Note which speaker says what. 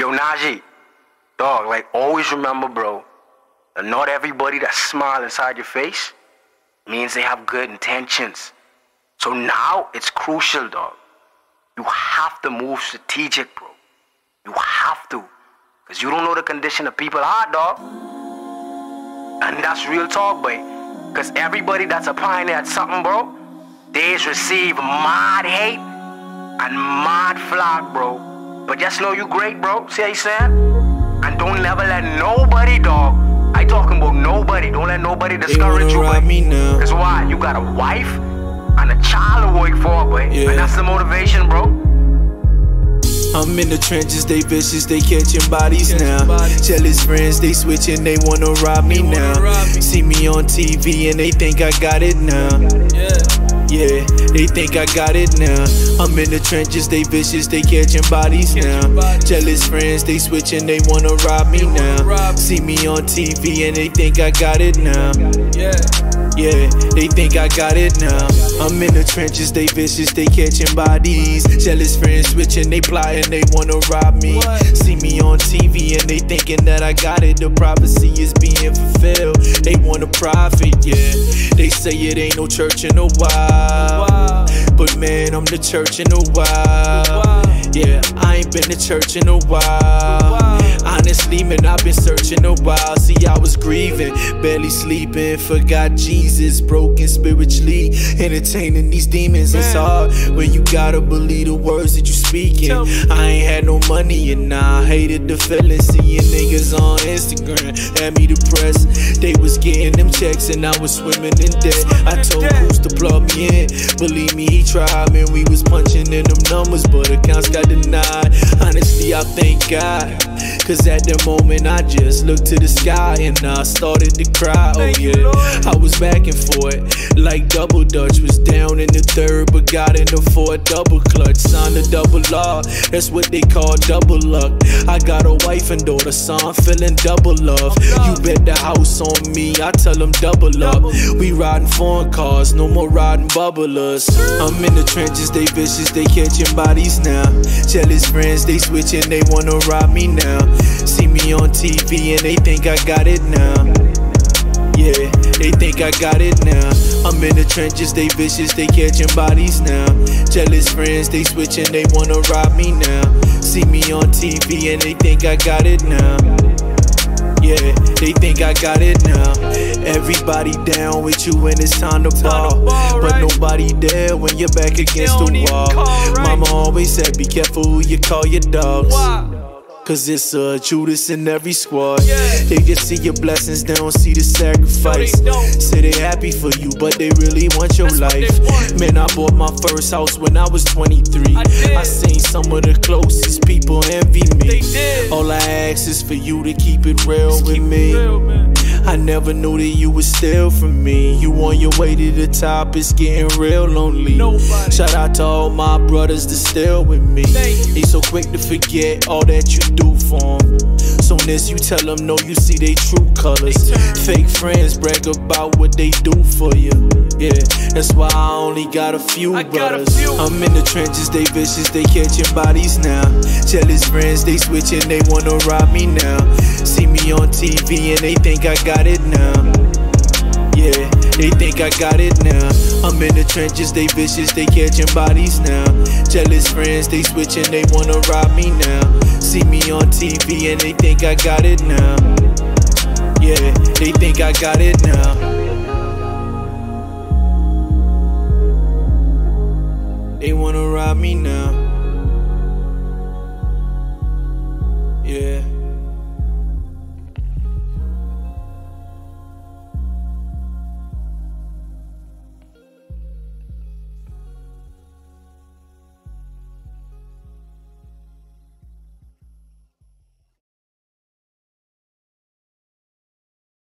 Speaker 1: Yo, Najie, dog, like always remember, bro, not everybody that smile inside your face means they have good intentions. So now it's crucial, dog. You have to move strategic, bro. You have to. Because you don't know the condition of people are, dog. And that's real talk, boy. Because everybody that's a pioneer at something, bro, they receive mad hate and mad flag, bro. But just know you great, bro. See how you saying? And don't never let nobody, dog. I talking about nobody. Don't let nobody discourage you,
Speaker 2: rob
Speaker 1: boy.
Speaker 2: me now.
Speaker 1: Cause why? You got a wife and a child to work for, boy.
Speaker 2: Yeah.
Speaker 1: And that's the motivation, bro.
Speaker 2: I'm in the trenches, they vicious, they catching bodies
Speaker 3: Catching
Speaker 2: now.
Speaker 3: bodies.
Speaker 2: Jealous friends, they switching, they wanna rob me
Speaker 3: wanna
Speaker 2: now.
Speaker 3: rob me.
Speaker 2: See me on TV and they think I got it now.
Speaker 3: Yeah.
Speaker 2: Yeah, they think I got it now. I'm in the trenches, they vicious, they catching bodies now. Jealous friends, they switching, they wanna rob me now. See me on TV and they think I got it now.
Speaker 3: Yeah.
Speaker 2: Yeah, they think I got it now. I'm in the trenches, they vicious, they catching bodies. Jealous friends switching, they plotting, they wanna rob me. See me on TV and they thinking that I got it. The prophecy is being fulfilled. They wanna profit, yeah. They say it ain't no church in the
Speaker 3: wild.
Speaker 2: But man, I'm the church in the
Speaker 3: wild.
Speaker 2: Yeah, I ain't been to church in a while. Honestly, man, I've been searching a while. See, I was grieving, barely sleeping. Forgot Jesus, broken spiritually. Entertaining these demons, it's hard when you gotta believe the words that you speaking. I ain't had no money and I hated the feeling. Seeing niggas on Instagram had me depressed. They was getting them checks and I was swimming in debt. I told. Bruce to plug me in. Believe me, he tried, man. We was punching in them numbers, but accounts got denied. Honestly, I thank God. Cause at that moment, I just looked to the sky and I started to cry. Oh, yeah. I was backing for it. Like double dutch, was down in the third, but got in the fourth. Double clutch, signed a double law. That's what they call double luck. I got a wife and daughter, so I'm feeling double love. You bet the house on me, I tell them double up. We riding foreign cars, no more riding bubblers. I'm in the trenches, they vicious, they catching bodies now. Jealous friends, they switching, they wanna rob me now. See me on TV and they think I got it now. Yeah, they think I got it now. I'm in the trenches, they vicious, they catching bodies now. Jealous friends, they switching, they wanna rob me now. See me on TV and they think I got it now. Yeah, they think I got it now. Everybody down with you when it's time to ball. But nobody there when you're back against the wall. Mama always said, be careful who you call your dogs. Cause it's a Judas in every squad.
Speaker 3: Yeah.
Speaker 2: They just see your blessings, they don't see the sacrifice.
Speaker 3: No, they.
Speaker 2: Say they happy for you, but they really want your
Speaker 3: That's
Speaker 2: life.
Speaker 3: want.
Speaker 2: Man, I bought my first house when I was 23.
Speaker 3: I did.
Speaker 2: seen some of the closest people envy me. All I ask is for you to keep it real with
Speaker 3: Keep it
Speaker 2: me.
Speaker 3: real.
Speaker 2: I never knew that you would steal from me. You on your way to the top, it's getting real lonely.
Speaker 3: Nobody.
Speaker 2: Shout out to all my brothers that still with me. They so quick to forget all that you do for them. Soon as you tell them no, you see they true colors. Fake friends brag about what they do for you. Yeah, that's why I only got a few
Speaker 3: I got a
Speaker 2: brothers.
Speaker 3: few.
Speaker 2: I'm in the trenches, they vicious, they catching bodies now. Jealous friends, they switching, they wanna rob me now. See me on TV and they think I got it now. Yeah, they think I got it now. I'm in the trenches, they vicious, they catching bodies now. Jealous friends, they switching, they wanna rob me now. See me on TV and they think I got it now. Yeah, they think I got it now. They wanna rob me now.